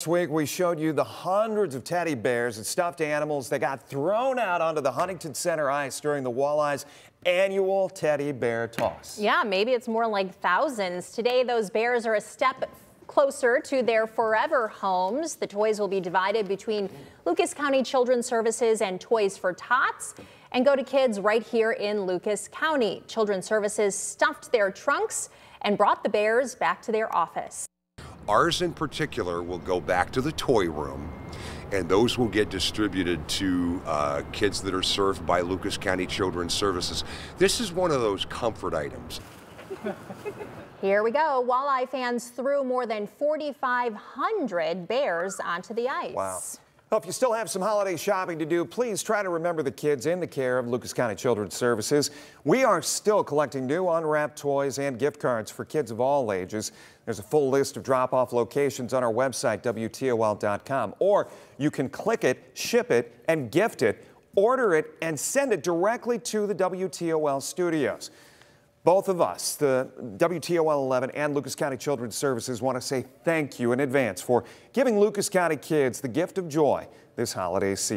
Last week, we showed you the hundreds of teddy bears and stuffed animals that got thrown out onto the Huntington Center ice during the Walleyes annual teddy bear toss. Yeah, maybe it's more like thousands. Today, those bears are a step closer to their forever homes. The toys will be divided between Lucas County Children's Services and Toys for Tots and go to kids right here in Lucas County. Children's Services stuffed their trunks and brought the bears back to their office. Ours in particular will go back to the toy room, and those will get distributed to uh, kids that are served by Lucas County Children's Services. This is one of those comfort items. Here we go. Walleye fans threw more than 4,500 bears onto the ice. Wow. Well, if you still have some holiday shopping to do, please try to remember the kids in the care of Lucas County Children's Services. We are still collecting new unwrapped toys and gift cards for kids of all ages. There's a full list of drop-off locations on our website, WTOL.com, or you can click it, ship it, and gift it, order it, and send it directly to the WTOL studios. Both of us, the WTOL 11 and Lucas County Children's Services, want to say thank you in advance for giving Lucas County kids the gift of joy this holiday season.